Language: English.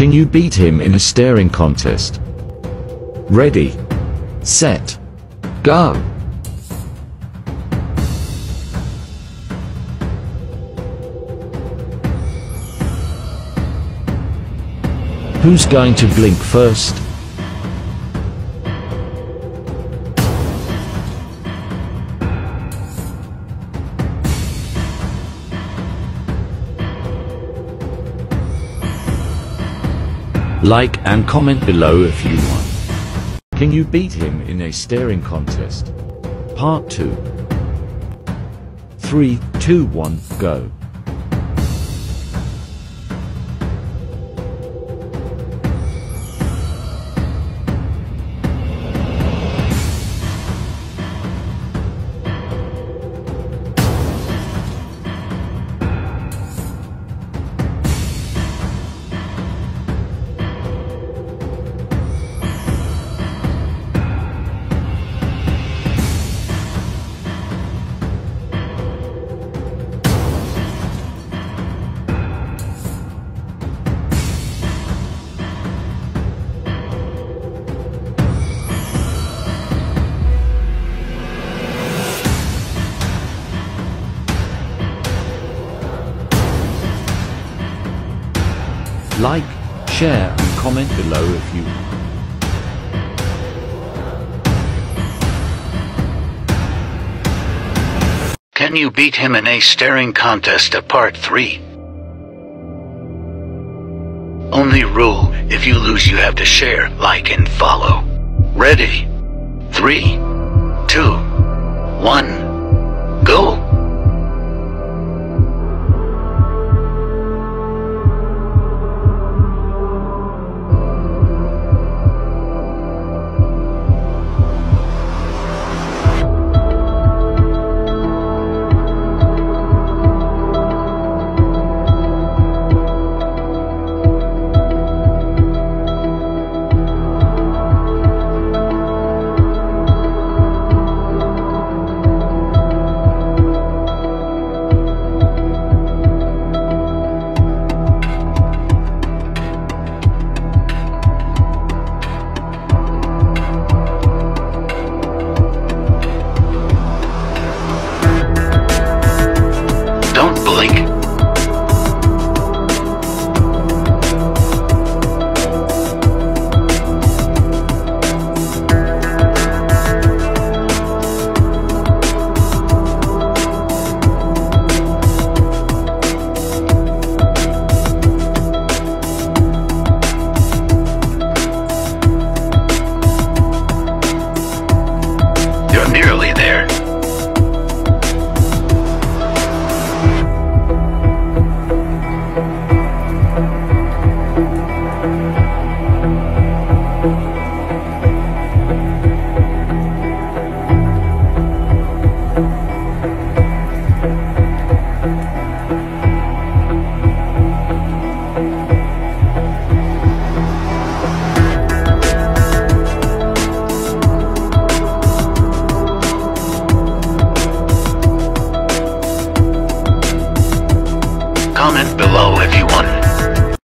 Can you beat him in a staring contest? Ready, set, go! Who's going to blink first? Like and comment below if you want. Can you beat him in a staring contest? Part 2 3, 2, 1, go. Like, share and comment below if you. Can you beat him in a staring contest of part 3? Only rule, if you lose you have to share, like and follow. Ready? Three, two, one. Comment below if you want.